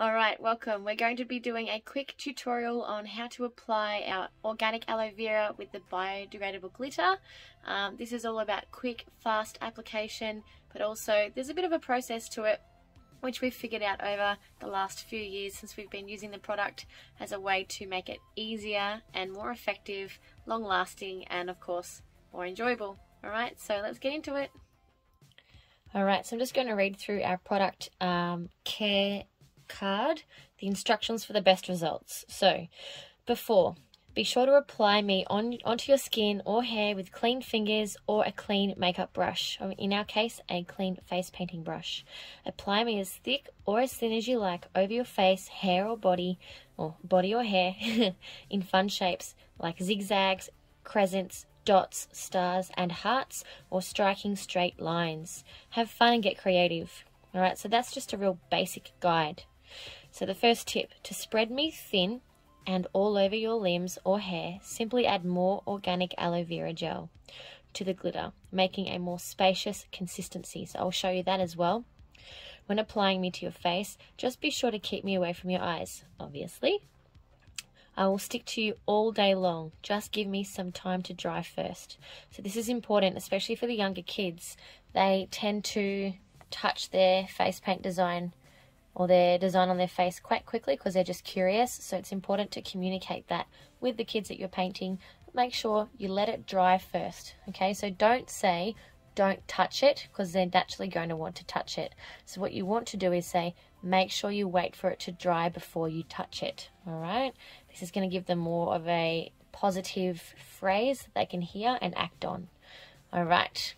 Alright, welcome. We're going to be doing a quick tutorial on how to apply our organic aloe vera with the biodegradable glitter. Um, this is all about quick, fast application, but also there's a bit of a process to it which we've figured out over the last few years since we've been using the product as a way to make it easier and more effective, long lasting, and of course, more enjoyable. Alright, so let's get into it. Alright, so I'm just going to read through our product um, care card, the instructions for the best results. So, before, be sure to apply me on onto your skin or hair with clean fingers or a clean makeup brush, or in our case, a clean face painting brush. Apply me as thick or as thin as you like over your face, hair or body, or body or hair, in fun shapes like zigzags, crescents, dots, stars, and hearts, or striking straight lines. Have fun and get creative. Alright, so that's just a real basic guide. So the first tip, to spread me thin and all over your limbs or hair, simply add more organic aloe vera gel to the glitter, making a more spacious consistency. So I'll show you that as well. When applying me to your face, just be sure to keep me away from your eyes, obviously. I will stick to you all day long. Just give me some time to dry first. So this is important, especially for the younger kids. They tend to touch their face paint design or their design on their face quite quickly because they're just curious. So it's important to communicate that with the kids that you're painting. Make sure you let it dry first. Okay, so don't say don't touch it because they're naturally going to want to touch it. So what you want to do is say make sure you wait for it to dry before you touch it. All right, this is going to give them more of a positive phrase that they can hear and act on. All right.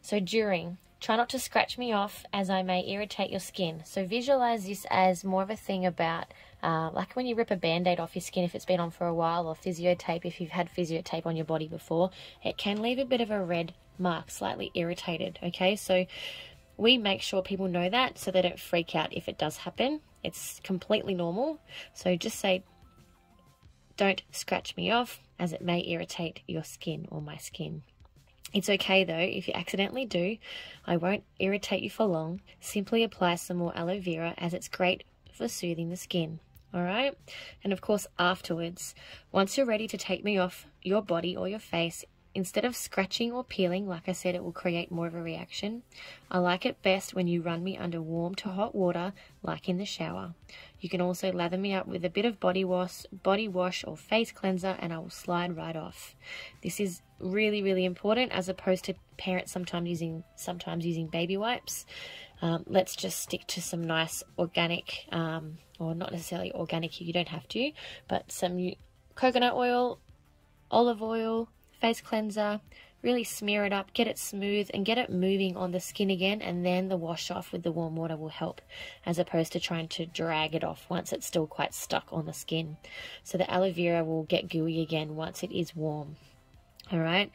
So during, Try not to scratch me off as I may irritate your skin. So visualize this as more of a thing about uh, like when you rip a band-aid off your skin if it's been on for a while or physio tape if you've had physio tape on your body before. It can leave a bit of a red mark, slightly irritated. Okay, so we make sure people know that so they don't freak out if it does happen. It's completely normal. So just say, don't scratch me off as it may irritate your skin or my skin. It's okay though, if you accidentally do, I won't irritate you for long. Simply apply some more aloe vera as it's great for soothing the skin. Alright? And of course, afterwards, once you're ready to take me off your body or your face, Instead of scratching or peeling, like I said, it will create more of a reaction. I like it best when you run me under warm to hot water, like in the shower. You can also lather me up with a bit of body wash, body wash or face cleanser and I will slide right off. This is really, really important as opposed to parents sometimes using sometimes using baby wipes. Um, let's just stick to some nice organic, um, or not necessarily organic, you don't have to, but some coconut oil, olive oil, face cleanser, really smear it up, get it smooth and get it moving on the skin again and then the wash off with the warm water will help as opposed to trying to drag it off once it's still quite stuck on the skin. So the aloe vera will get gooey again once it is warm. Alright,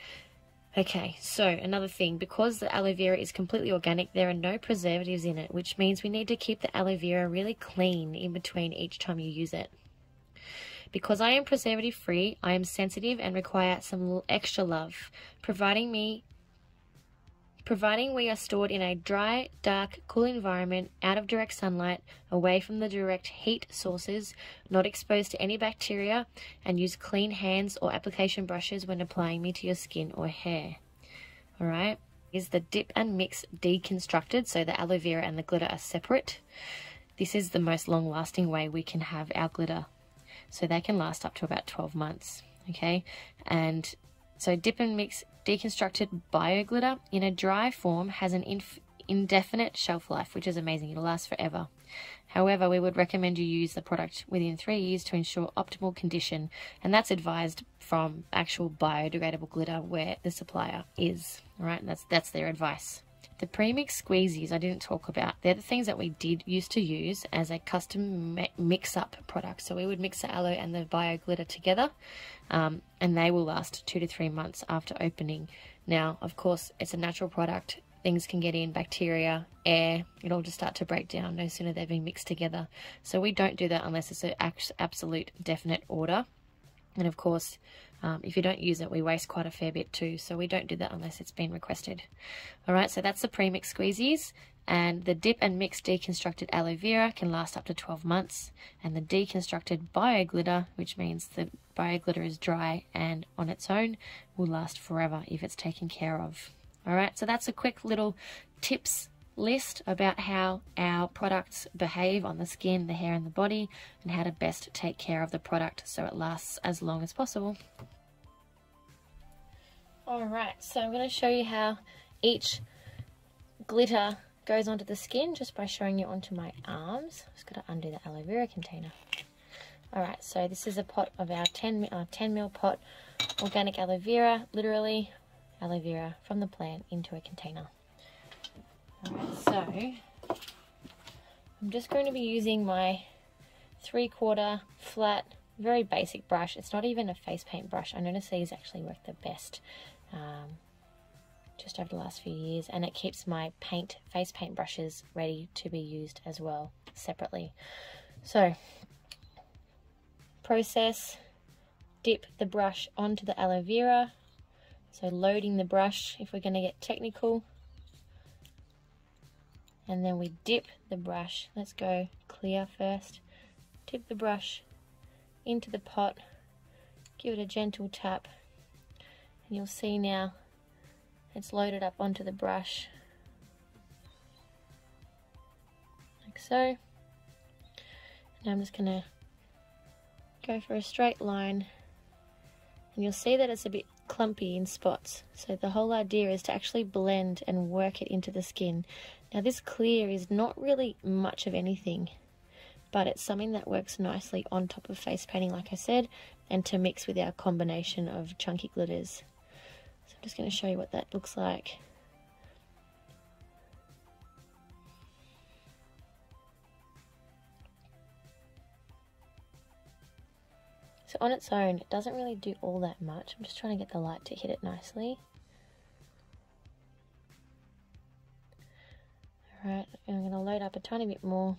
Okay, so another thing, because the aloe vera is completely organic, there are no preservatives in it, which means we need to keep the aloe vera really clean in between each time you use it. Because I am preservative free, I am sensitive and require some extra love, providing me providing we are stored in a dry, dark, cool environment, out of direct sunlight, away from the direct heat sources, not exposed to any bacteria, and use clean hands or application brushes when applying me to your skin or hair. Alright, is the dip and mix deconstructed so the aloe vera and the glitter are separate. This is the most long lasting way we can have our glitter so they can last up to about 12 months. Okay, and so dip and mix deconstructed bio glitter in a dry form has an indefinite shelf life, which is amazing. It'll last forever. However, we would recommend you use the product within three years to ensure optimal condition, and that's advised from actual biodegradable glitter where the supplier is. All right, and that's that's their advice. The premix squeezies I didn't talk about. They're the things that we did used to use as a custom mix-up product. So we would mix the aloe and the bio glitter together um, and they will last two to three months after opening. Now, of course, it's a natural product. Things can get in, bacteria, air, it'll just start to break down no sooner they've been mixed together. So we don't do that unless it's an absolute definite order. And of course, Um, if you don't use it, we waste quite a fair bit too, so we don't do that unless it's been requested. Alright, so that's the pre-mix squeezies, and the dip and mix deconstructed aloe vera can last up to 12 months, and the deconstructed bio glitter, which means the bio glitter is dry and on its own, will last forever if it's taken care of. Alright, so that's a quick little tips list about how our products behave on the skin, the hair and the body and how to best take care of the product so it lasts as long as possible. Alright, so I'm going to show you how each glitter goes onto the skin just by showing you onto my arms. Just got to undo the aloe vera container. Alright, so this is a pot of our 10, uh, 10 ml pot organic aloe vera, literally aloe vera from the plant into a container. Alright, so I'm just going to be using my three quarter flat, very basic brush. It's not even a face paint brush. I notice these actually work the best um, just over the last few years and it keeps my paint, face paint brushes ready to be used as well separately. So, process, dip the brush onto the aloe vera. So loading the brush if we're going to get technical and then we dip the brush. Let's go clear first. Dip the brush into the pot, give it a gentle tap, and you'll see now it's loaded up onto the brush like so. Now I'm just to go for a straight line and you'll see that it's a bit clumpy in spots. So the whole idea is to actually blend and work it into the skin. Now this clear is not really much of anything, but it's something that works nicely on top of face painting, like I said, and to mix with our combination of chunky glitters. So I'm just going to show you what that looks like. So on its own, it doesn't really do all that much. I'm just trying to get the light to hit it nicely. Tiny bit more.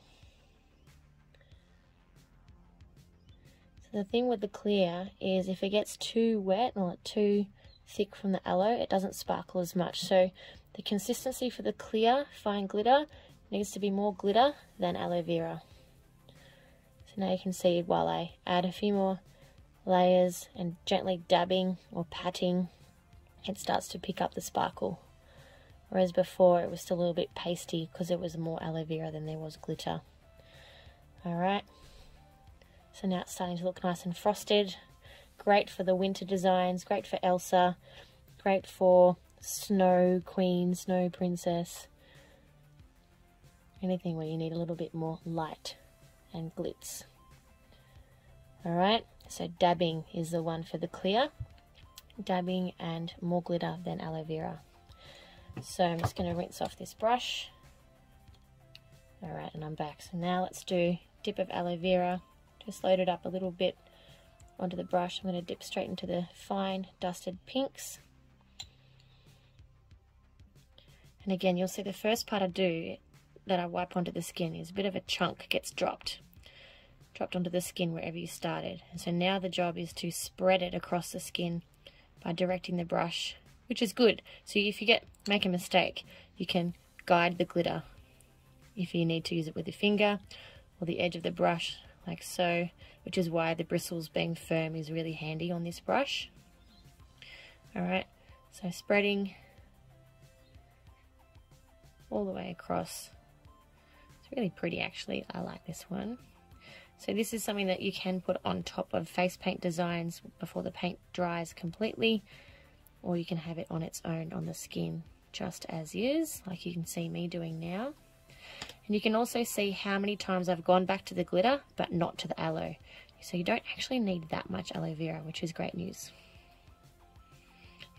So the thing with the clear is if it gets too wet or too thick from the aloe, it doesn't sparkle as much. So the consistency for the clear fine glitter needs to be more glitter than aloe vera. So now you can see while I add a few more layers and gently dabbing or patting, it starts to pick up the sparkle. Whereas before it was still a little bit pasty because it was more aloe vera than there was glitter. Alright, so now it's starting to look nice and frosted. Great for the winter designs, great for Elsa, great for Snow Queen, Snow Princess. Anything where you need a little bit more light and glitz. Alright, so dabbing is the one for the clear. Dabbing and more glitter than aloe vera. So I'm just going to rinse off this brush. Alright, and I'm back. So now let's do dip of aloe vera. Just load it up a little bit onto the brush. I'm going to dip straight into the fine dusted pinks. And again, you'll see the first part I do that I wipe onto the skin is a bit of a chunk gets dropped. Dropped onto the skin wherever you started. And so now the job is to spread it across the skin by directing the brush which is good. So if you get make a mistake, you can guide the glitter if you need to use it with your finger or the edge of the brush like so, which is why the bristles being firm is really handy on this brush. Alright, so spreading all the way across. It's really pretty actually, I like this one. So this is something that you can put on top of face paint designs before the paint dries completely or you can have it on its own on the skin just as is like you can see me doing now. And you can also see how many times I've gone back to the glitter but not to the aloe. So you don't actually need that much aloe vera which is great news.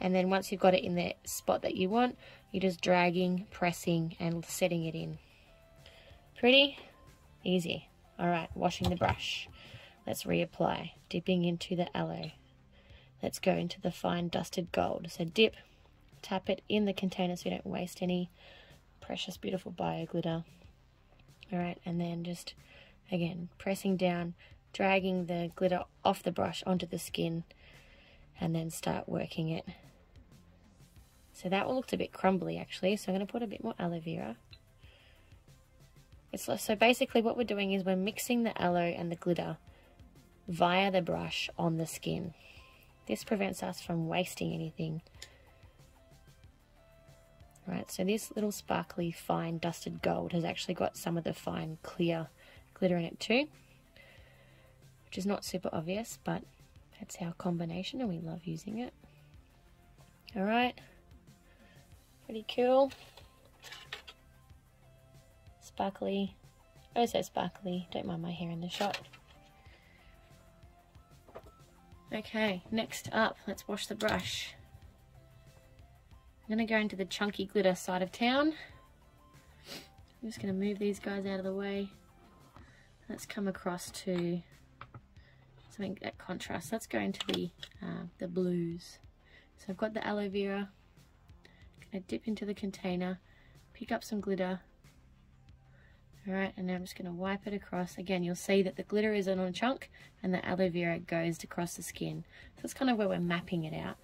And then once you've got it in the spot that you want you're just dragging pressing and setting it in. Pretty easy. All right washing the brush. Let's reapply dipping into the aloe Let's go into the fine dusted gold. So dip, tap it in the container so you don't waste any precious, beautiful bio glitter. All right, and then just, again, pressing down, dragging the glitter off the brush onto the skin. and then start working it. So that one looked a bit crumbly actually, so I'm going to put a bit more aloe vera. It's, so basically what we're doing is we're mixing the aloe and the glitter via the brush on the skin. This prevents us from wasting anything. Right, so this little sparkly fine dusted gold has actually got some of the fine clear glitter in it too, which is not super obvious, but that's our combination and we love using it. All right, pretty cool. Sparkly, oh so sparkly, don't mind my hair in the shot. Okay, next up, let's wash the brush. I'm going to go into the chunky glitter side of town. I'm just going to move these guys out of the way. Let's come across to something that contrasts. Let's go into the, uh, the blues. So I've got the aloe vera. I'm going to dip into the container, pick up some glitter. Alright, and now I'm just going to wipe it across. Again, you'll see that the glitter is on a chunk and the aloe vera goes across the skin. So that's kind of where we're mapping it out.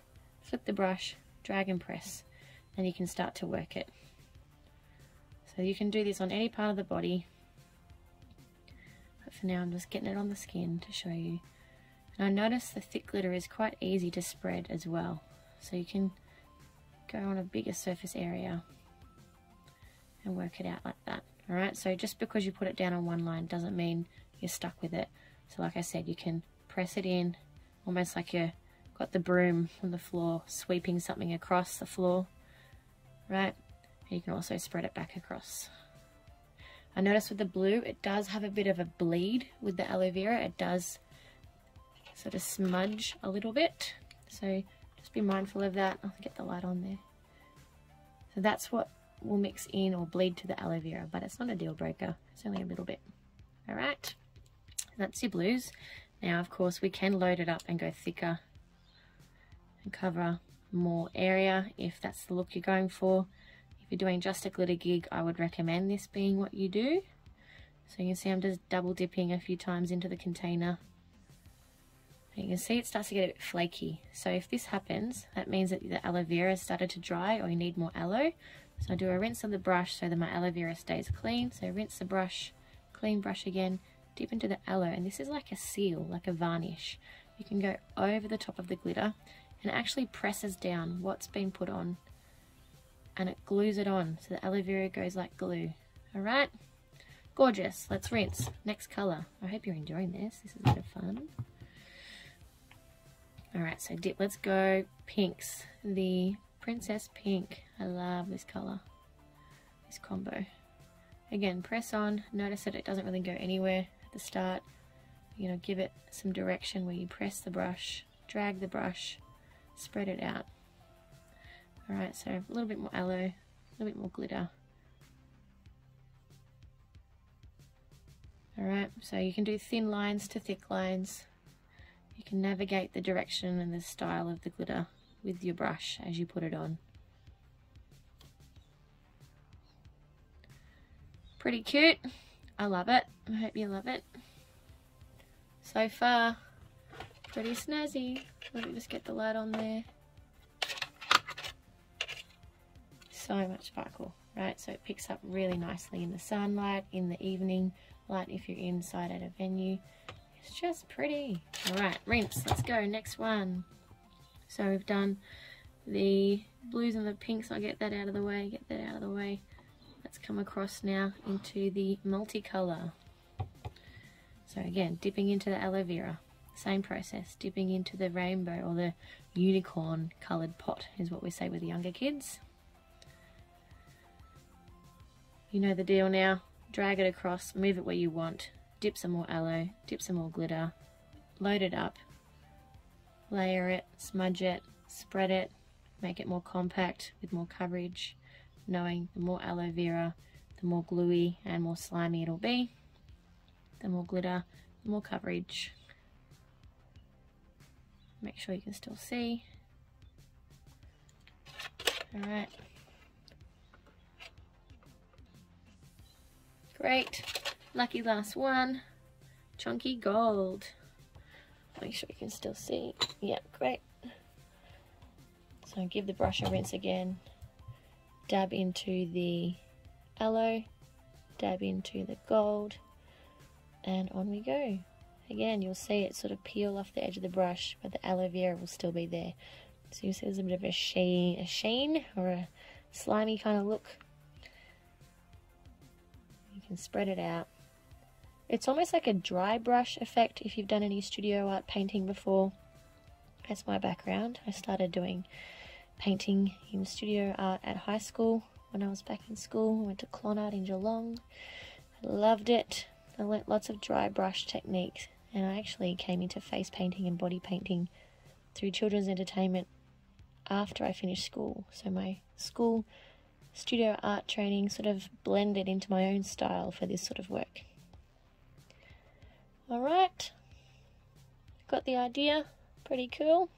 Flip the brush, drag and press and you can start to work it. So you can do this on any part of the body. But for now I'm just getting it on the skin to show you. And I notice the thick glitter is quite easy to spread as well. So you can go on a bigger surface area and work it out like that. Alright, so just because you put it down on one line doesn't mean you're stuck with it. So like I said, you can press it in almost like you've got the broom on the floor, sweeping something across the floor right? And you can also spread it back across. I notice with the blue, it does have a bit of a bleed with the aloe vera. It does sort of smudge a little bit. So just be mindful of that. I'll get the light on there. So that's what will mix in or bleed to the aloe vera, but it's not a deal breaker. It's only a little bit. All right, that's your blues. Now, of course, we can load it up and go thicker and cover more area if that's the look you're going for. If you're doing just a glitter gig, I would recommend this being what you do. So you can see I'm just double dipping a few times into the container. And you can see it starts to get a bit flaky. So if this happens, that means that the aloe vera started to dry or you need more aloe. So I do a rinse of the brush so that my aloe vera stays clean. So rinse the brush, clean brush again, dip into the aloe. And this is like a seal, like a varnish. You can go over the top of the glitter and it actually presses down what's been put on and it glues it on. So the aloe vera goes like glue. All right? Gorgeous. Let's rinse. Next color. I hope you're enjoying this. This is a bit of fun. All right. So dip. Let's go pinks. The princess pink i love this color this combo again press on notice that it doesn't really go anywhere at the start you know give it some direction where you press the brush drag the brush spread it out. Alright, so a little bit more aloe, a little bit more glitter. Alright, so you can do thin lines to thick lines. You can navigate the direction and the style of the glitter with your brush as you put it on. Pretty cute. I love it. I hope you love it. So far, pretty snazzy. Let me just get the light on there. So much sparkle, right? So it picks up really nicely in the sunlight, in the evening light if you're inside at a venue. It's just pretty. All right, rinse. Let's go. Next one. So we've done the blues and the pinks. I'll get that out of the way. Get that out of the way. Let's come across now into the multicolor. So again, dipping into the aloe vera. Same process, dipping into the rainbow or the unicorn coloured pot is what we say with the younger kids. You know the deal now. Drag it across, move it where you want, dip some more aloe, dip some more glitter, load it up, layer it, smudge it, spread it, make it more compact with more coverage, knowing the more aloe vera, the more gluey and more slimy it'll be, the more glitter, the more coverage. Make sure you can still see. All right. Great. Lucky last one. Chunky gold. Make sure you can still see. Yeah, great. So give the brush a rinse again, dab into the aloe, dab into the gold, and on we go. Again, you'll see it sort of peel off the edge of the brush, but the aloe vera will still be there. So you see there's a bit of a sheen, a sheen or a slimy kind of look. You can spread it out. It's almost like a dry brush effect if you've done any studio art painting before. That's my background. I started doing painting in studio art at high school when I was back in school. I went to Clonard in Geelong. I loved it. I learnt lots of dry brush techniques and I actually came into face painting and body painting through children's entertainment after I finished school. So my school studio art training sort of blended into my own style for this sort of work. Alright, got the idea, pretty cool.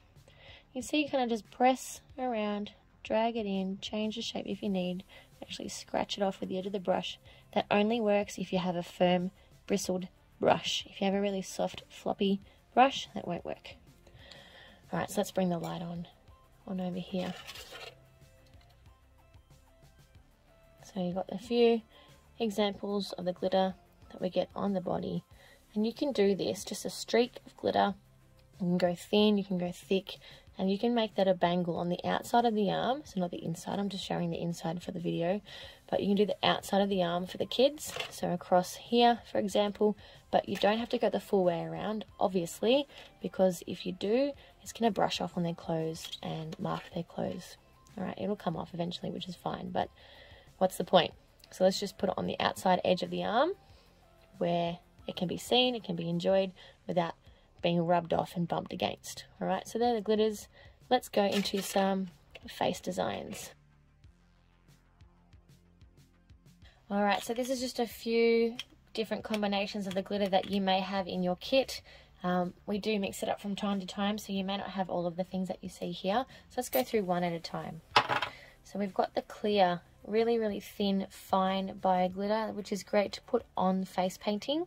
You see you kind of just press around, drag it in, change the shape if you need, actually scratch it off with the edge of the brush. That only works if you have a firm bristled brush. If you have a really soft floppy brush, that won't work. Alright, so let's bring the light on, on over here. So you've got a few examples of the glitter that we get on the body. And you can do this, just a streak of glitter. You can go thin, you can go thick, and you can make that a bangle on the outside of the arm. So not the inside, I'm just showing the inside for the video. But you can do the outside of the arm for the kids. So across here, for example, but you don't have to go the full way around, obviously, because if you do, it's going to brush off on their clothes and mark their clothes. Alright, it'll come off eventually, which is fine, but what's the point? So let's just put it on the outside edge of the arm where it can be seen, it can be enjoyed without being rubbed off and bumped against. Alright, so they're the glitters. Let's go into some face designs. Alright, so this is just a few different combinations of the glitter that you may have in your kit. Um, we do mix it up from time to time, so you may not have all of the things that you see here. So let's go through one at a time. So we've got the clear, really, really thin, fine bio glitter, which is great to put on face painting.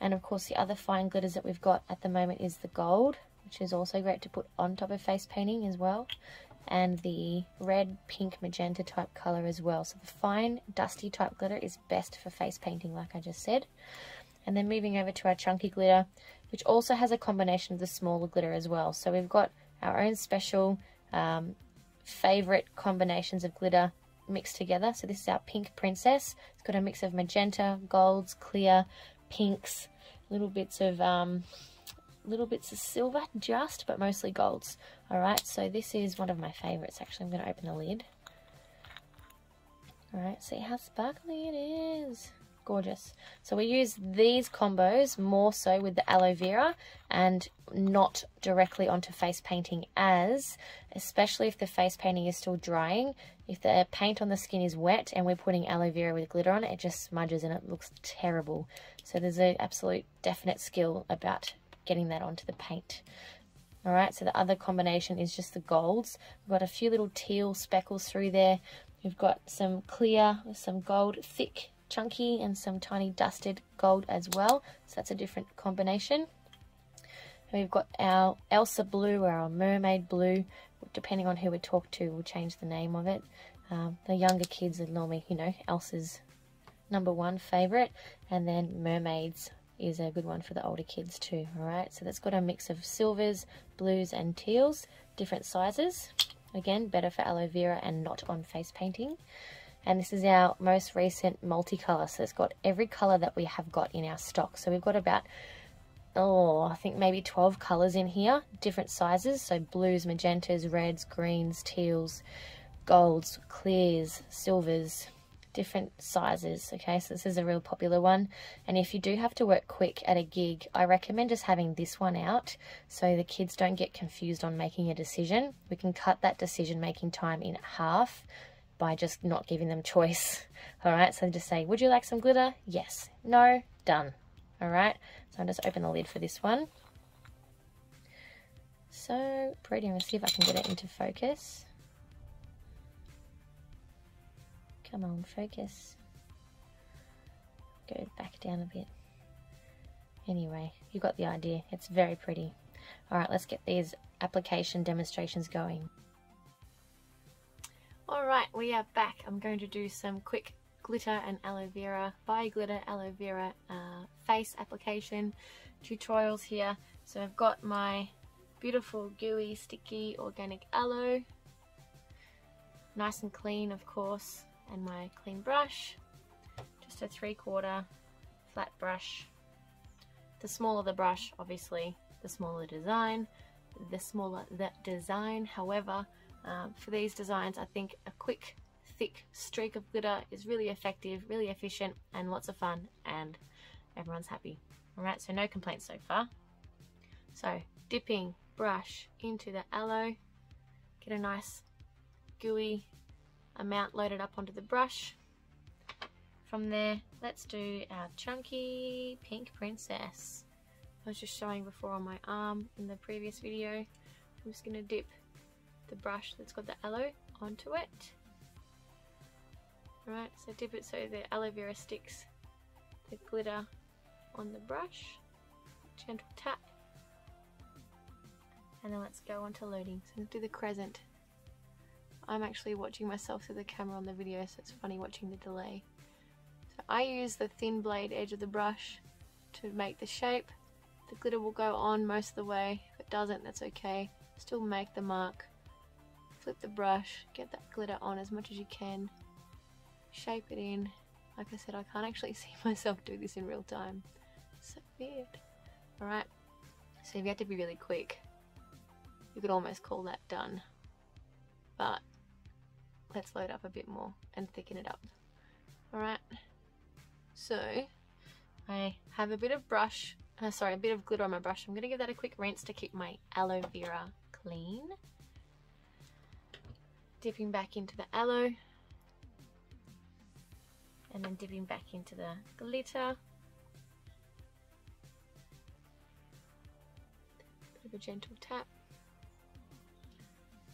And of course the other fine glitters that we've got at the moment is the gold, which is also great to put on top of face painting as well. And the red, pink, magenta type colour as well. So the fine, dusty type glitter is best for face painting, like I just said. And then moving over to our chunky glitter, which also has a combination of the smaller glitter as well. So we've got our own special um, favourite combinations of glitter mixed together. So this is our pink princess. It's got a mix of magenta, golds, clear, pinks, little bits of um, little bits of silver just, but mostly golds. Alright, so this is one of my favourites actually. I'm going to open the lid. Alright, see how sparkly it is gorgeous. So we use these combos more so with the aloe vera and not directly onto face painting as, especially if the face painting is still drying, if the paint on the skin is wet and we're putting aloe vera with glitter on it, it just smudges and it looks terrible. So there's an absolute definite skill about getting that onto the paint. Alright, so the other combination is just the golds. We've got a few little teal speckles through there. We've got some clear, some gold, thick chunky and some tiny dusted gold as well. So that's a different combination. We've got our Elsa blue or our mermaid blue. Depending on who we talk to, we'll change the name of it. Um, the younger kids are normally, you know, Elsa's number one favorite. And then mermaids is a good one for the older kids too. Alright, so that's got a mix of silvers, blues and teals, different sizes. Again, better for aloe vera and not on face painting and this is our most recent multicolor so it's got every color that we have got in our stock. So we've got about oh I think maybe 12 colors in here different sizes. So blues magentas reds greens teals golds clears silvers different sizes okay? So this is a real popular one. And if you do have to work quick at a gig I recommend just having this one out so the kids don't get confused on making a decision. We can cut that decision making time in half by just not giving them choice. All right, so just say, would you like some glitter? Yes. No. Done. All right, so I'll just open the lid for this one. So pretty. To see if I can get it into focus. Come on, focus. Go back down a bit. Anyway, you got the idea. It's very pretty. All right, let's get these application demonstrations going. Alright, we are back. I'm going to do some quick glitter and aloe vera, bio glitter aloe vera uh, face application tutorials here. So I've got my beautiful gooey sticky organic aloe, nice and clean of course, and my clean brush, just a three quarter flat brush. The smaller the brush obviously the smaller the design, the smaller the design however um, for these designs I think a quick thick streak of glitter is really effective, really efficient and lots of fun and everyone's happy. Alright, so no complaints so far. So dipping brush into the aloe, get a nice gooey amount loaded up onto the brush. From there, let's do our chunky pink princess. I was just showing before on my arm in the previous video. I'm just to dip the brush that's got the aloe onto it. Alright, so dip it so the aloe vera sticks the glitter on the brush. Gentle tap. And then let's go on to loading. So do the crescent. I'm actually watching myself through the camera on the video so it's funny watching the delay. So I use the thin blade edge of the brush to make the shape. The glitter will go on most of the way. If it doesn't, that's okay. Still make the mark. Flip the brush, get that glitter on as much as you can shape it in. Like I said, I can't actually see myself do this in real time. So weird. Alright, so you had to be really quick, you could almost call that done. But let's load up a bit more and thicken it up. Alright, so I have a bit of brush, uh, sorry, a bit of glitter on my brush. I'm going to give that a quick rinse to keep my aloe vera clean. Dipping back into the aloe and then dipping back into the glitter. Bit of a gentle tap.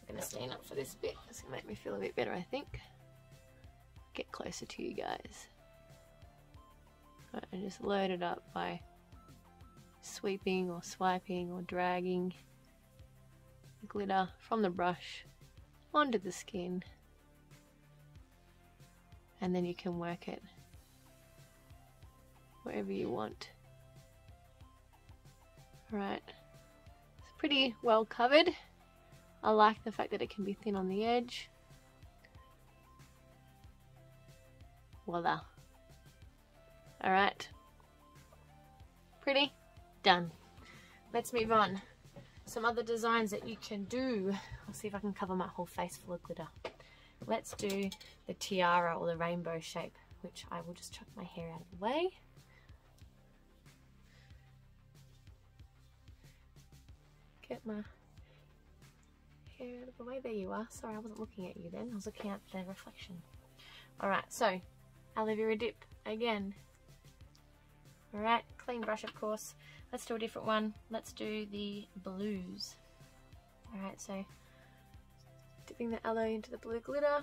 I'm gonna stand up for this bit. It's gonna make me feel a bit better, I think. Get closer to you guys. Right, and just load it up by sweeping or swiping or dragging the glitter from the brush onto the skin and then you can work it wherever you want. Right, it's pretty well covered. I like the fact that it can be thin on the edge. Voila. Alright. Pretty? Done. Let's move on. Some other designs that you can do. I'll see if I can cover my whole face full of glitter. Let's do the tiara or the rainbow shape, which I will just chuck my hair out of the way. Get my hair out of the way. There you are. Sorry, I wasn't looking at you then. I was looking at the reflection. Alright, so aloe dip again. Alright, clean brush of course. Let's do a different one. Let's do the blues. Alright, so dipping the aloe into the blue glitter.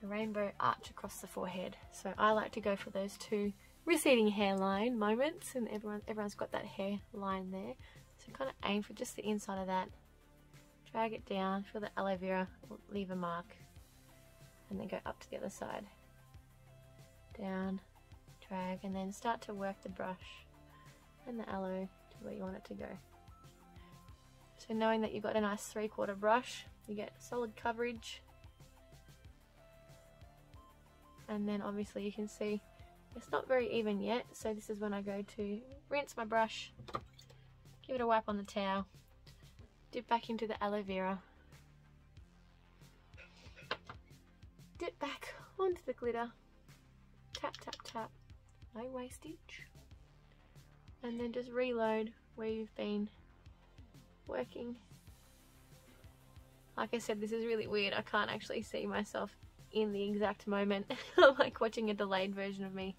A rainbow arch across the forehead. So I like to go for those two receding hairline moments and everyone everyone's got that hairline there. So kind of aim for just the inside of that. Drag it down feel the aloe vera leave a mark and then go up to the other side. Down drag and then start to work the brush and the aloe to where you want it to go so knowing that you've got a nice three quarter brush, you get solid coverage. And then obviously you can see it's not very even yet. So this is when I go to rinse my brush, give it a wipe on the towel, dip back into the aloe vera, dip back onto the glitter, tap tap tap, no wastage, and then just reload where you've been working. Like I said, this is really weird. I can't actually see myself in the exact moment. like watching a delayed version of me.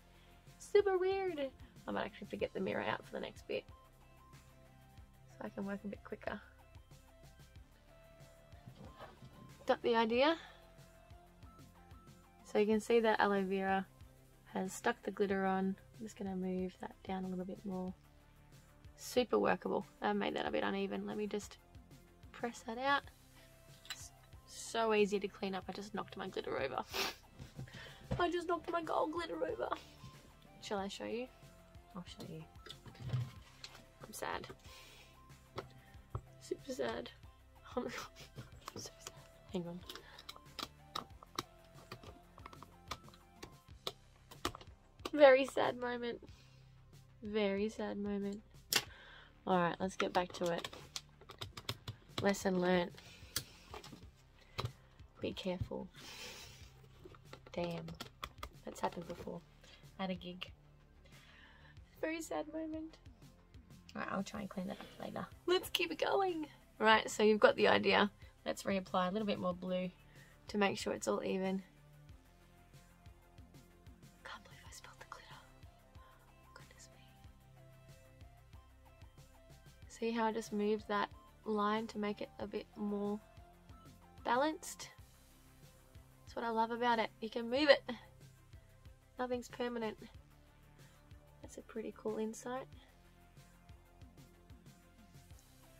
Super weird. I might actually have to get the mirror out for the next bit. So I can work a bit quicker. Got the idea? So you can see that aloe vera has stuck the glitter on. I'm just to move that down a little bit more super workable. I made that a bit uneven. Let me just press that out. So easy to clean up. I just knocked my glitter over. I just knocked my gold glitter over. Shall I show you? I'll show you. I'm sad. Super sad. Oh my god. I'm so sad. Hang on. Very sad moment. Very sad moment. Alright, let's get back to it. Lesson learnt. Be careful. Damn. That's happened before. At a gig. Very sad moment. Alright, I'll try and clean that up later. Let's keep it going. Right, so you've got the idea. Let's reapply a little bit more blue to make sure it's all even. See how I just moved that line to make it a bit more balanced? That's what I love about it. You can move it. Nothing's permanent. That's a pretty cool insight.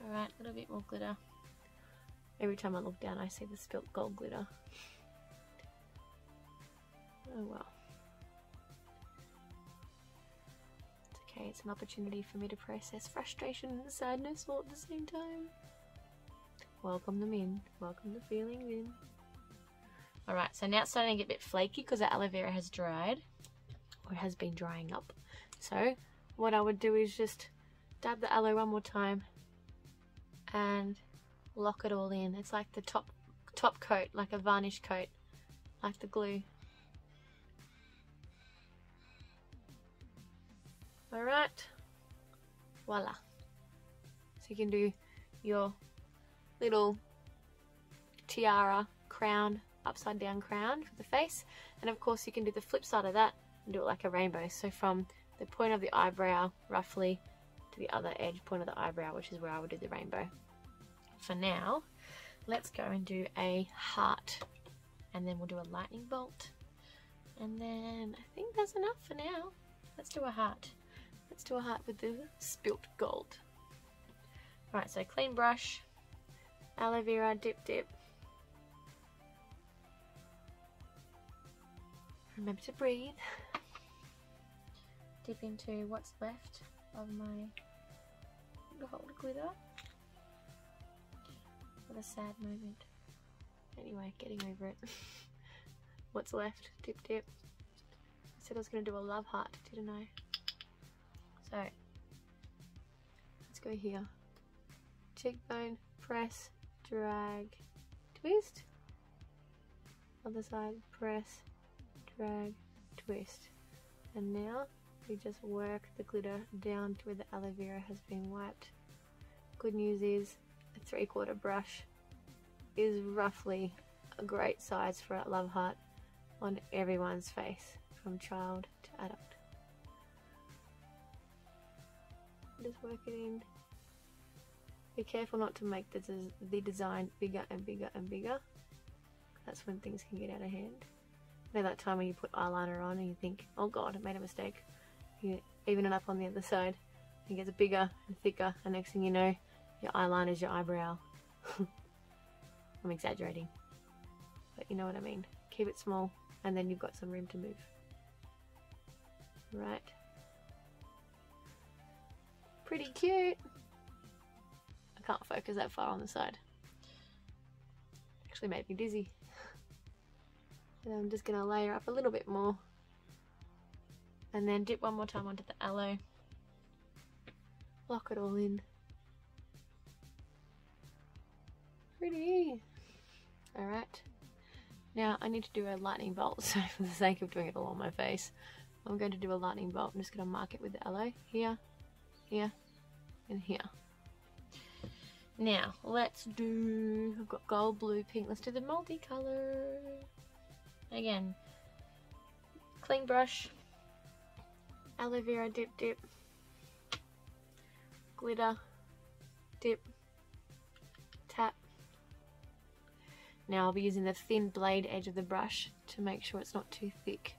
Alright, a little bit more glitter. Every time I look down I see the spilt gold glitter. Oh well. It's an opportunity for me to process frustration and sadness all at the same time. Welcome them in. Welcome the feelings in. Alright, so now it's starting to get a bit flaky because the aloe vera has dried. Or has been drying up. So, what I would do is just dab the aloe one more time and lock it all in. It's like the top top coat, like a varnish coat, like the glue. Alright, voila. So you can do your little tiara crown, upside down crown for the face. And of course you can do the flip side of that and do it like a rainbow. So from the point of the eyebrow roughly to the other edge point of the eyebrow, which is where I would do the rainbow. For now, let's go and do a heart. And then we'll do a lightning bolt. And then I think that's enough for now. Let's do a heart. Do a heart with the spilt gold. Right, so clean brush, aloe vera, dip dip. Remember to breathe. Dip into what's left of my gold glitter. What a sad moment. Anyway, getting over it. what's left? Dip dip. I said I was going to do a love heart, didn't I? So, let's go here. Cheekbone, press, drag, twist. Other side, press, drag, twist. And now we just work the glitter down to where the aloe vera has been wiped. Good news is a three quarter brush is roughly a great size for a love heart on everyone's face from child to adult. Just work it in. Be careful not to make the, the design bigger and bigger and bigger. That's when things can get out of hand. You know that time when you put eyeliner on and you think, oh god, I made a mistake. You even it up on the other side. It gets bigger and thicker and next thing you know, your eyeliner is your eyebrow. I'm exaggerating. But you know what I mean. Keep it small and then you've got some room to move. Right. Pretty cute. I can't focus that far on the side. Actually made me dizzy. And I'm just to layer up a little bit more. And then dip one more time onto the aloe. Lock it all in. Pretty. Alright. Now I need to do a lightning bolt, so for the sake of doing it all on my face, I'm going to do a lightning bolt. I'm just going to mark it with the aloe here, here, and here. Now, let's do, I've got gold, blue, pink, let's do the multicolour. Again, clean brush, aloe vera dip dip, glitter, dip, tap. Now I'll be using the thin blade edge of the brush to make sure it's not too thick.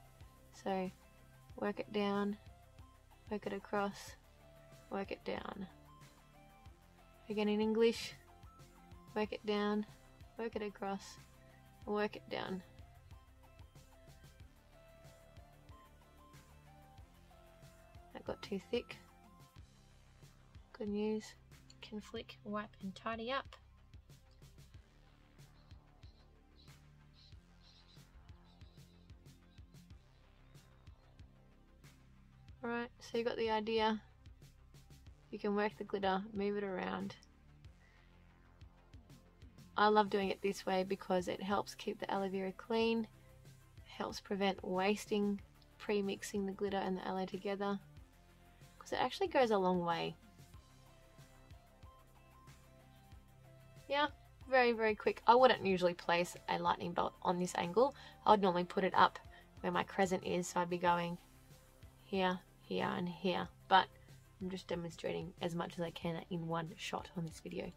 So work it down, work it across, work it down. Again in English, work it down, work it across, work it down. That got too thick. Good news. Can flick, wipe and tidy up. Alright, so you got the idea. You can work the glitter, move it around. I love doing it this way because it helps keep the aloe vera clean, helps prevent wasting pre-mixing the glitter and the aloe together because it actually goes a long way. Yeah, very very quick. I wouldn't usually place a lightning bolt on this angle. I would normally put it up where my crescent is so I'd be going here, here and here but I'm just demonstrating as much as I can in one shot on this video.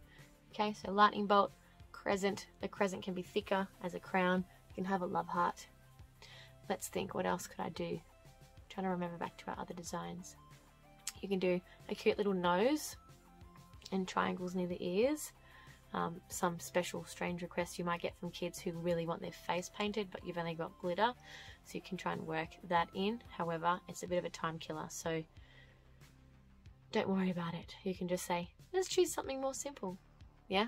Okay, so lightning bolt, crescent. The crescent can be thicker as a crown. You can have a love heart. Let's think, what else could I do? I'm trying to remember back to our other designs. You can do a cute little nose and triangles near the ears. Um, some special strange requests you might get from kids who really want their face painted but you've only got glitter so you can try and work that in however it's a bit of a time killer so don't worry about it. You can just say let's choose something more simple. Yeah?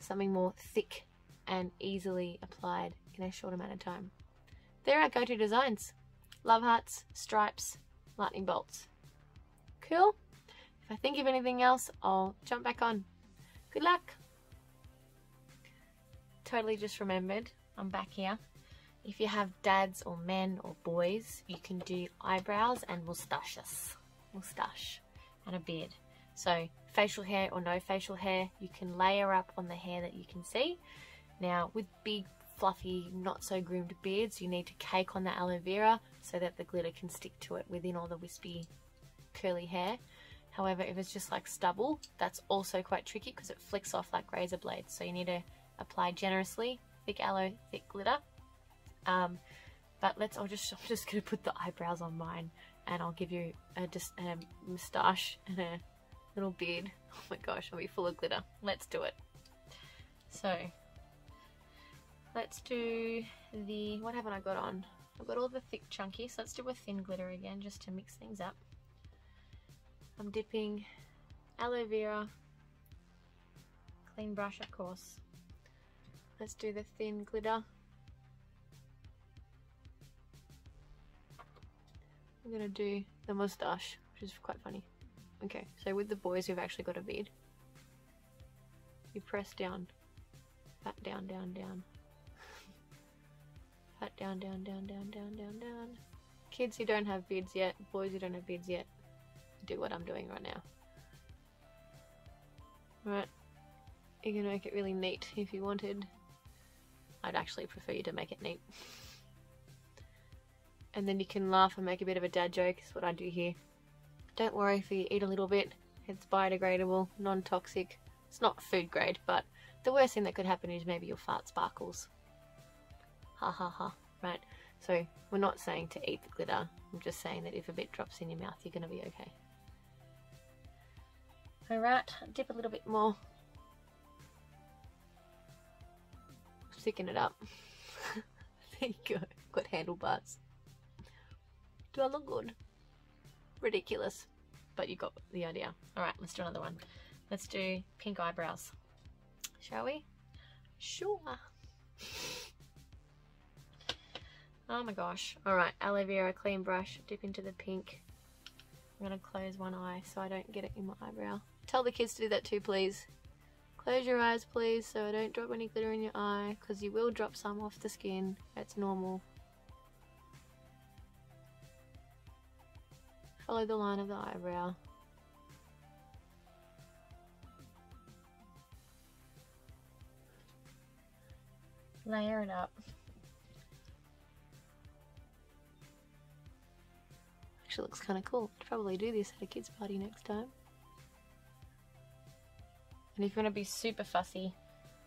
Something more thick and easily applied in a short amount of time. There are go-to designs. Love hearts stripes lightning bolts. Cool? If I think of anything else I'll jump back on. Good luck. Totally just remembered, I'm back here. If you have dads or men or boys, you can do eyebrows and moustaches. Moustache and a beard. So facial hair or no facial hair, you can layer up on the hair that you can see. Now with big fluffy, not so groomed beards, you need to cake on the aloe vera so that the glitter can stick to it within all the wispy curly hair. However, if it's just like stubble, that's also quite tricky because it flicks off like razor blades. So you need to apply generously, thick aloe, thick glitter. Um, but let's, I'll just, I'm just going to put the eyebrows on mine and I'll give you a, just a moustache and a little beard. Oh my gosh, I'll be full of glitter. Let's do it. So, let's do the, what haven't I got on? I've got all the thick chunky, so let's do a thin glitter again just to mix things up. I'm dipping aloe vera, clean brush of course, Let's do the thin glitter. I'm gonna do the moustache, which is quite funny. Okay, so with the boys we've actually got a beard. You press down, pat down, down, down. pat down, down, down, down, down, down, down. Kids who don't have beards yet, boys who don't have beards yet, do what I'm doing right now. Right, you can make it really neat if you wanted. I'd actually prefer you to make it neat. And then you can laugh and make a bit of a dad joke, is what I do here. Don't worry if you eat a little bit, it's biodegradable, non-toxic. It's not food grade, but the worst thing that could happen is maybe your fart sparkles. Ha ha ha, right? So we're not saying to eat the glitter, I'm just saying that if a bit drops in your mouth, you're going to be okay. Alright, dip a little bit more thicken it up. there you go. Got handlebars. Do I look good? Ridiculous. But you got the idea. Alright, let's do another one. Let's do pink eyebrows. Shall we? Sure. Oh my gosh. Alright, aloe vera clean brush. Dip into the pink. I'm going to close one eye so I don't get it in my eyebrow. Tell the kids to do that too, please. Close your eyes please so I don't drop any glitter in your eye because you will drop some off the skin. That's normal. Follow the line of the eyebrow. Layer it up. Actually looks kind of cool. I'd probably do this at a kids party next time. And if you want to be super fussy,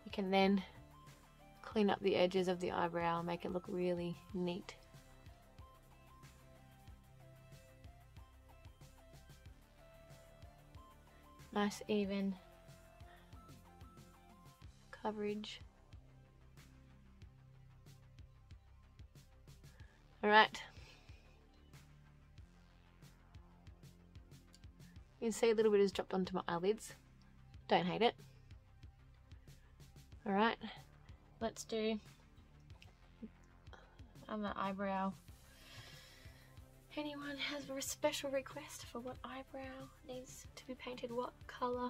you can then clean up the edges of the eyebrow and make it look really neat. nice even coverage. All right. You can see a little bit has dropped onto my eyelids. Don't hate it. All right, let's do on the eyebrow Anyone has a special request for what eyebrow needs to be painted what colour?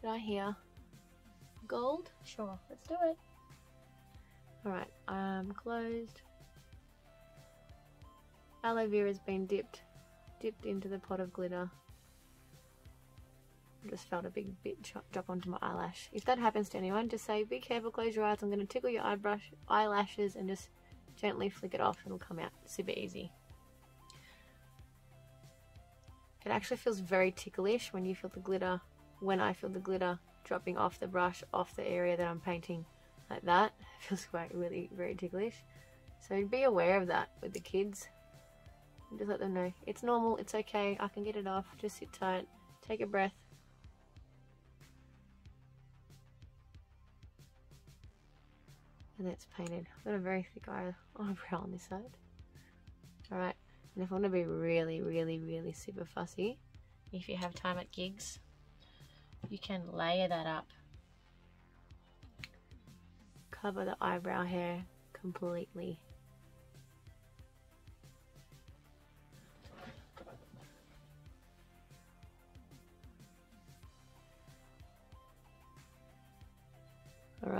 Did I hear? Gold? Sure, let's do it. Alright, I'm um, closed. Aloe vera's been dipped dipped into the pot of glitter. I just felt a big bit drop onto my eyelash. If that happens to anyone, just say, be careful, close your eyes. I'm going to tickle your eyebrush, eyelashes and just gently flick it off. It'll come out super easy. It actually feels very ticklish when you feel the glitter, when I feel the glitter dropping off the brush, off the area that I'm painting like that. It feels quite really very ticklish. So be aware of that with the kids. Just let them know. It's normal, it's okay, I can get it off. Just sit tight, take a breath. And that's painted. I've got a very thick eyebrow on this side. Alright, and if I want to be really, really, really super fussy, if you have time at gigs, you can layer that up. Cover the eyebrow hair completely. All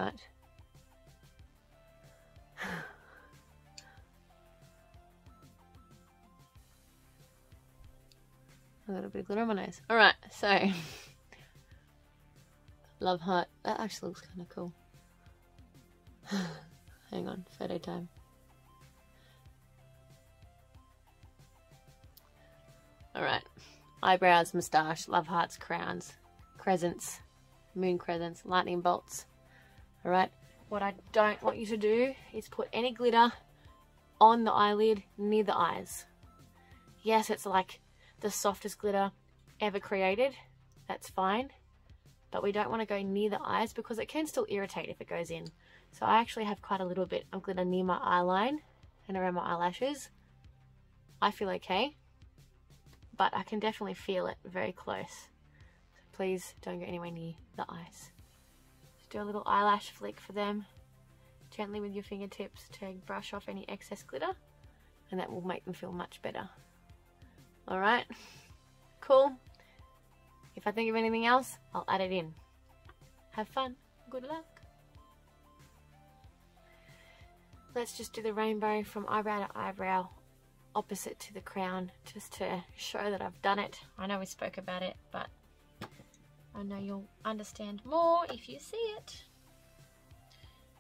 I got a bit of glitter on my nose. All right, so love heart. That actually looks kind of cool. Hang on, photo time. All right, eyebrows, moustache, love hearts, crowns, crescents, moon crescents, lightning bolts. All right. What I don't want you to do is put any glitter on the eyelid near the eyes. Yes, it's like the softest glitter ever created. That's fine. But we don't want to go near the eyes because it can still irritate if it goes in. So I actually have quite a little bit of glitter near my eyeline and around my eyelashes. I feel okay. But I can definitely feel it very close. So please don't go anywhere near the eyes. Just do a little eyelash flick for them. Gently with your fingertips to brush off any excess glitter. And that will make them feel much better. Alright, cool. If I think of anything else, I'll add it in. Have fun. Good luck. Let's just do the rainbow from eyebrow to eyebrow opposite to the crown just to show that I've done it. I know we spoke about it, but I know you'll understand more if you see it.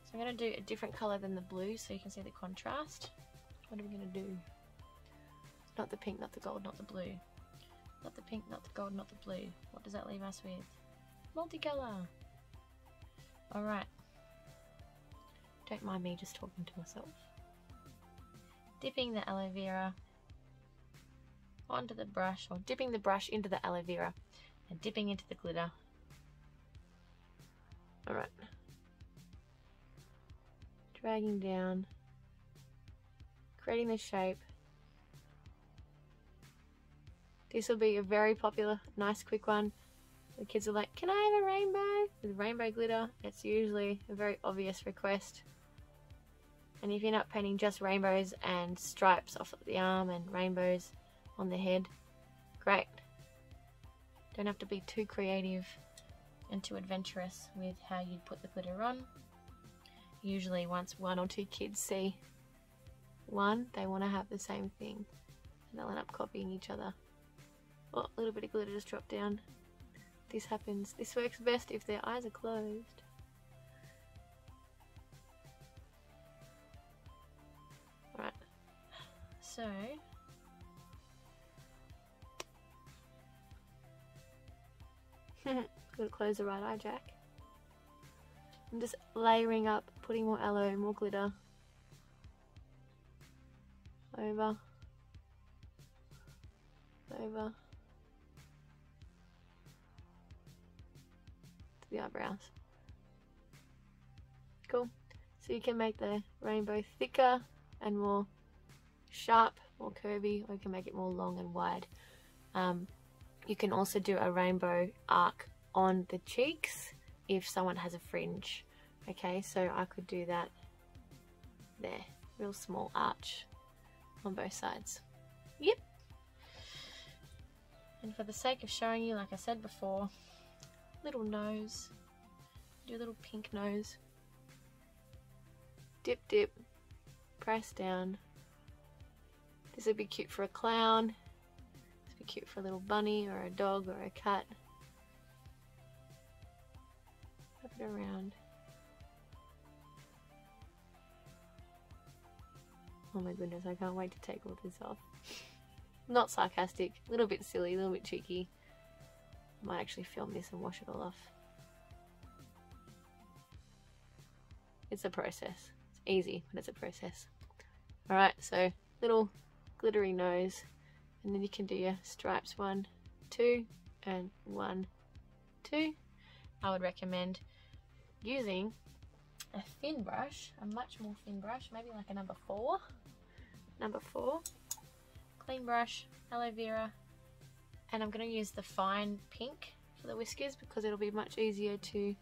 So I'm going to do a different colour than the blue so you can see the contrast. What are we going to do? Not the pink, not the gold, not the blue. Not the pink, not the gold, not the blue. What does that leave us with? Multicolour. Alright. Don't mind me just talking to myself. Dipping the aloe vera onto the brush, or dipping the brush into the aloe vera and dipping into the glitter. Alright. Dragging down, creating the shape, this will be a very popular, nice, quick one. The kids are like, can I have a rainbow? With rainbow glitter, it's usually a very obvious request. And if you're not painting just rainbows and stripes off the arm and rainbows on the head, great. Don't have to be too creative and too adventurous with how you put the glitter on. Usually once one or two kids see one, they want to have the same thing. And they'll end up copying each other. Oh, a little bit of glitter just dropped down. This happens. This works best if their eyes are closed. Right. So... Gotta close the right eye, Jacq. I'm just layering up, putting more aloe, more glitter. Over. Over. The eyebrows. Cool. So you can make the rainbow thicker and more sharp, more curvy, or you can make it more long and wide. Um, you can also do a rainbow arc on the cheeks if someone has a fringe. Okay, so I could do that there, real small arch on both sides. Yep. And for the sake of showing you, like I said before, little nose, do a little pink nose. Dip, dip, press down. This would be cute for a clown. This would be cute for a little bunny or a dog or a cat. Wrap it around. Oh my goodness, I can't wait to take all this off. Not sarcastic, a little bit silly, a little bit cheeky. Might actually film this and wash it all off. It's a process. It's easy, but it's a process. Alright, so little glittery nose, and then you can do your stripes one, two, and one, two. I would recommend using a thin brush, a much more thin brush, maybe like a number four. Number four, clean brush, aloe vera, and I'm going to use the fine pink for the whiskers because it'll be much easier to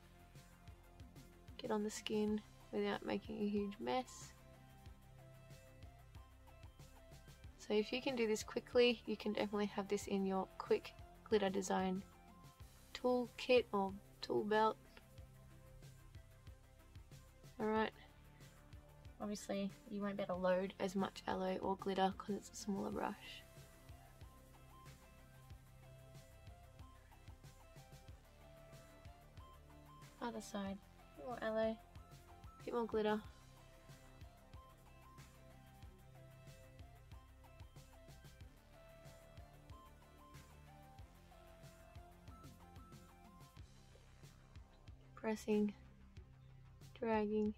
get on the skin without making a huge mess. So if you can do this quickly, you can definitely have this in your quick glitter design tool kit or tool belt. Alright. Obviously, you won't be able to load as much aloe or glitter because it's a smaller brush. Other side. A bit more aloe, a bit more glitter. Pressing, dragging.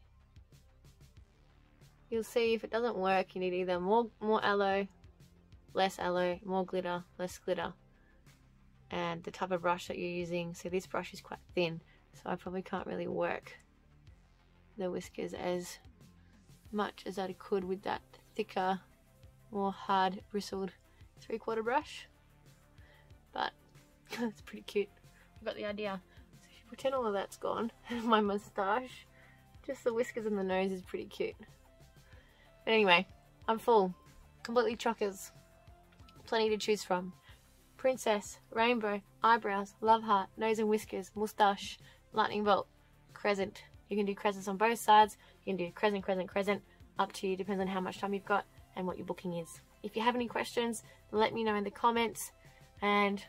You'll see if it doesn't work, you need either more more aloe, less aloe, more glitter, less glitter, and the type of brush that you're using. So this brush is quite thin, so I probably can't really work the whiskers as much as I could with that thicker, more hard bristled three quarter brush. But it's pretty cute. I got the idea. So if you pretend all of that's gone, my moustache, just the whiskers and the nose is pretty cute. But anyway, I'm full. Completely chockers. Plenty to choose from. Princess, rainbow, eyebrows, love heart, nose and whiskers, moustache, lightning bolt, crescent. You can do crescents on both sides. You can do crescent, crescent, crescent. Up to you. Depends on how much time you've got and what your booking is. If you have any questions, let me know in the comments and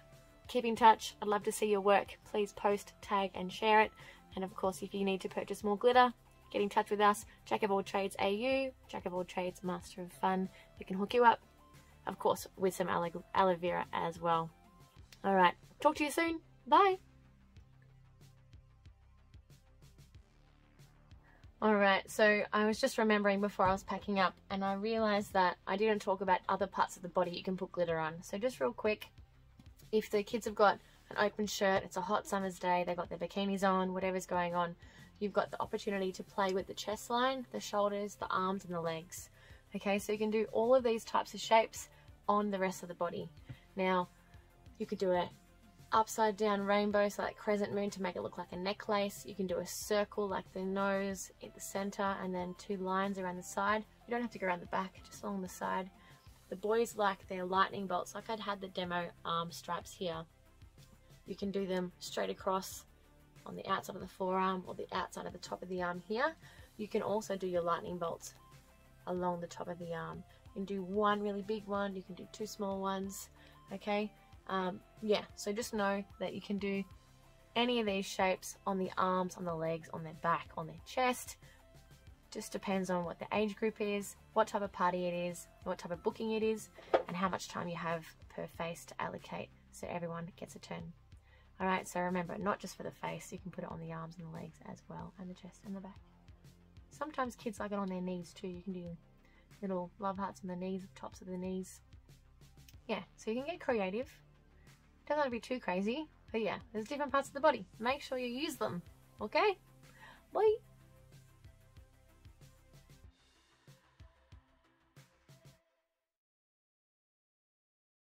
keep in touch. I'd love to see your work. Please post, tag and share it. And of course, if you need to purchase more glitter, get in touch with us. Jacq of all trades AU, Jacq of all trades Master of Fun. We can hook you up, of course, with some aloe, aloe vera as well. All right, talk to you soon. Bye. Alright, so I was just remembering before I was packing up and I realised that I didn't talk about other parts of the body you can put glitter on. So just real quick, if the kids have got an open shirt, it's a hot summer's day, they've got their bikinis on, whatever's going on, you've got the opportunity to play with the chest line, the shoulders, the arms and the legs. Okay, so you can do all of these types of shapes on the rest of the body. Now, you could do it upside down rainbow, so like crescent moon to make it look like a necklace. You can do a circle like the nose at the center and then two lines around the side. You don't have to go around the back, just along the side. The boys like their lightning bolts, like I'd had the demo arm stripes here. You can do them straight across on the outside of the forearm or the outside of the top of the arm here. You can also do your lightning bolts along the top of the arm. You can do one really big one, you can do two small ones, okay? Um, yeah, so just know that you can do any of these shapes on the arms, on the legs, on their back, on their chest. Just depends on what the age group is, what type of party it is, what type of booking it is, and how much time you have per face to allocate so everyone gets a turn. Alright, so remember, not just for the face, you can put it on the arms and the legs as well, and the chest and the back. Sometimes kids like it on their knees too. You can do little love hearts on the knees, tops of the knees. Yeah, so you can get creative. Have to be too crazy, but yeah, there's different parts of the body. Make sure you use them, okay? Bye!